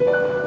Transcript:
you